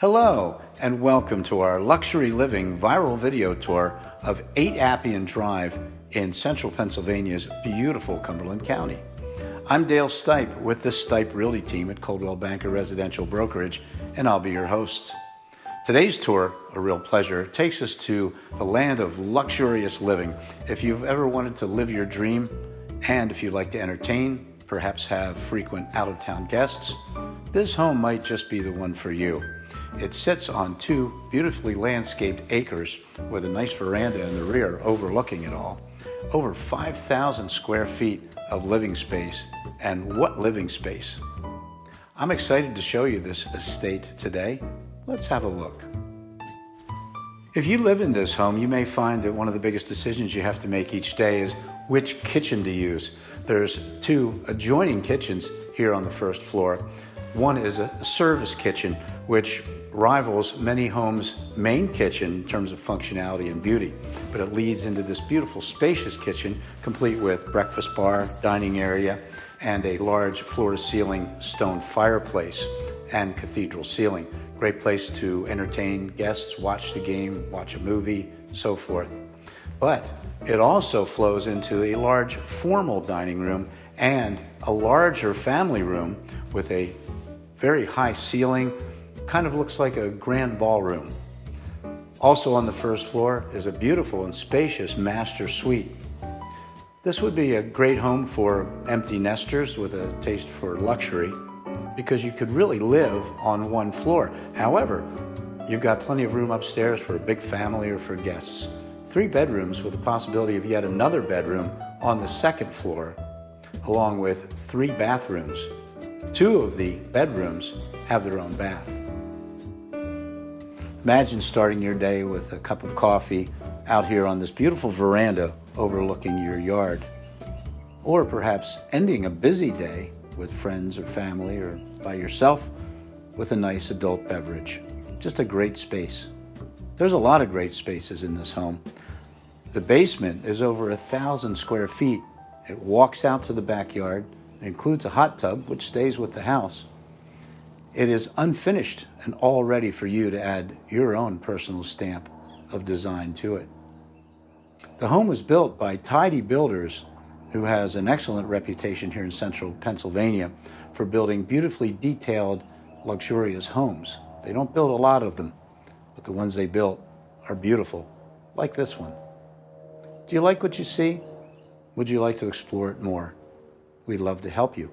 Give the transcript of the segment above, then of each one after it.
Hello, and welcome to our luxury living viral video tour of 8 Appian Drive in central Pennsylvania's beautiful Cumberland County. I'm Dale Stipe with the Stipe Realty team at Coldwell Banker Residential Brokerage, and I'll be your host. Today's tour, a real pleasure, takes us to the land of luxurious living. If you've ever wanted to live your dream, and if you'd like to entertain, perhaps have frequent out of town guests, this home might just be the one for you. It sits on two beautifully landscaped acres with a nice veranda in the rear overlooking it all. Over 5,000 square feet of living space, and what living space! I'm excited to show you this estate today. Let's have a look. If you live in this home, you may find that one of the biggest decisions you have to make each day is which kitchen to use. There's two adjoining kitchens here on the first floor. One is a service kitchen, which rivals many homes' main kitchen in terms of functionality and beauty, but it leads into this beautiful, spacious kitchen, complete with breakfast bar, dining area, and a large floor to ceiling stone fireplace and cathedral ceiling. Great place to entertain guests, watch the game, watch a movie, so forth. But it also flows into a large formal dining room and a larger family room with a very high ceiling, kind of looks like a grand ballroom. Also on the first floor is a beautiful and spacious master suite. This would be a great home for empty nesters with a taste for luxury because you could really live on one floor. However, you've got plenty of room upstairs for a big family or for guests. Three bedrooms with the possibility of yet another bedroom on the second floor, along with three bathrooms. Two of the bedrooms have their own bath. Imagine starting your day with a cup of coffee out here on this beautiful veranda overlooking your yard. Or perhaps ending a busy day with friends or family or by yourself with a nice adult beverage. Just a great space. There's a lot of great spaces in this home. The basement is over a thousand square feet. It walks out to the backyard. Includes a hot tub, which stays with the house. It is unfinished and all ready for you to add your own personal stamp of design to it. The home was built by Tidy Builders who has an excellent reputation here in central Pennsylvania for building beautifully detailed, luxurious homes. They don't build a lot of them, but the ones they built are beautiful, like this one. Do you like what you see? Would you like to explore it more? We'd love to help you.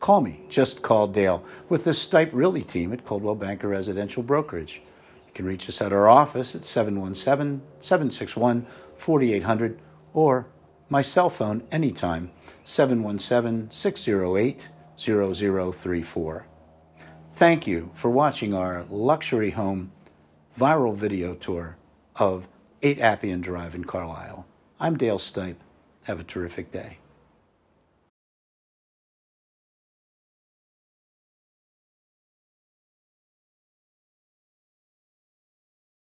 Call me, just call Dale, with the Stipe Realty team at Coldwell Banker Residential Brokerage. You can reach us at our office at 717 761 4800 or my cell phone anytime, 717 608 0034. Thank you for watching our luxury home viral video tour of 8 Appian Drive in Carlisle. I'm Dale Stipe. Have a terrific day.